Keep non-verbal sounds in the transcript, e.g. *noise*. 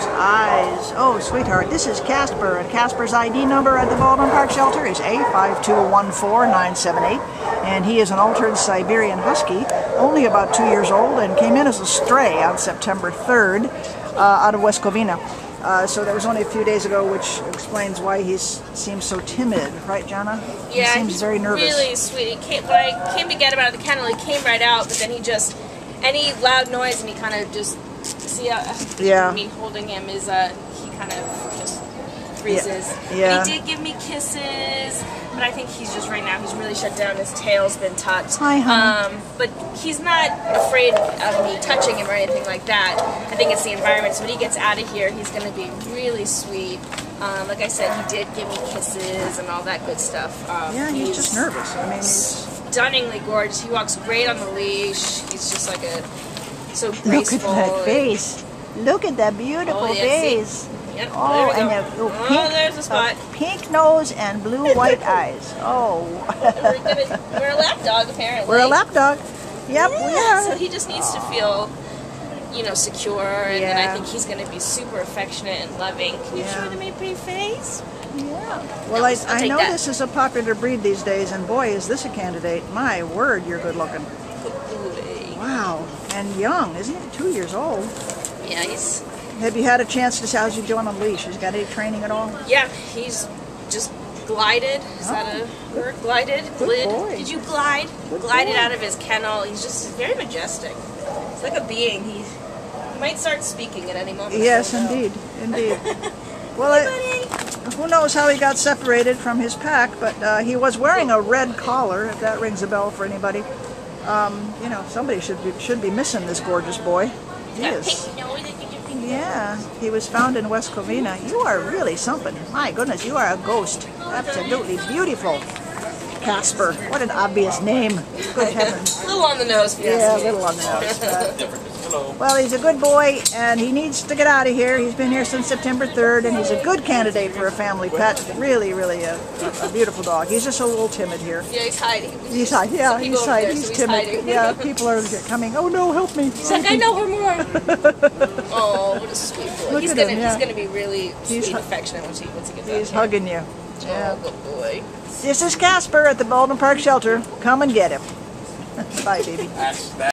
those eyes. Oh, sweetheart, this is Casper, and Casper's ID number at the Baldwin Park Shelter is A5214978, and he is an altered Siberian Husky, only about two years old, and came in as a stray on September 3rd uh, out of West Covina. Uh, so that was only a few days ago, which explains why he seems so timid, right, Jana? Yeah, he seems he's very nervous. Really sweet. He came, when I came to get him out of the kennel, he came right out, but then he just any loud noise and he kind of just see uh, yeah. me holding him is uh he kind of just freezes. Yeah. yeah. But he did give me kisses, but I think he's just right now he's really shut down. His tail's been tucked. Hi, honey. Um, but he's not afraid of me touching him or anything like that. I think it's the environment. So when he gets out of here, he's going to be really sweet. Um, like I said, he did give me kisses and all that good stuff. Um, yeah, he's, he's, just nervous. I mean, he's stunningly gorgeous. He walks great on the leash. He's just like a so graceful. Look at that face. Look at that beautiful oh, yeah, face. Yep, oh, and a oh, pink, a spot. pink nose and blue *laughs* white eyes. Oh. we're, gonna, we're a lap dog, apparently. We're a lap dog. Yep, yeah, we are. So he just needs to feel, you know, secure, and yeah. then I think he's going to be super affectionate and loving. Can you yeah. show them a pretty face? Yeah. Well, I, I know that. this is a popular breed these days, and boy, is this a candidate. My word, you're good looking. Wow. And young, isn't he? Two years old. Yeah, he's... Have you had a chance to see how's he doing on leash? Has he got any training at all? Yeah, he's just glided. Is oh, that a word? Glided? Good Glid? boy. Did you glide? Good glided boy. out of his kennel. He's just very majestic. He's like a being. He, might start speaking at any moment. Yes, indeed. Indeed. *laughs* well, hey, who knows how he got separated from his pack, but uh, he was wearing a red collar, if that rings a bell for anybody. Um, you know, somebody should be, should be missing this gorgeous boy. He is. Yeah, he was found in West Covina. You are really something. My goodness, you are a ghost. Absolutely beautiful. Casper. What an obvious name. Good *laughs* heavens. a little on the nose, Yeah, a little on the nose. *laughs* Well, he's a good boy, and he needs to get out of here. He's been here since September 3rd, and he's a good candidate for a family pet. Really, really a, a beautiful dog. He's just a little timid here. Yeah, he's hiding. He's hiding. Yeah, Some he's hiding. there, He's so he's timid. hiding. Yeah, people are coming. Oh no, help me! He's like, I know her more. *laughs* oh, what a sweet boy. Look he's at gonna him, yeah. he's gonna be really He's sweet affectionate once he once he gets out. He's hugging you. Oh, yeah. Oh, good boy. This is Casper at the Baldwin Park Shelter. Come and get him. *laughs* Bye, baby. That's that.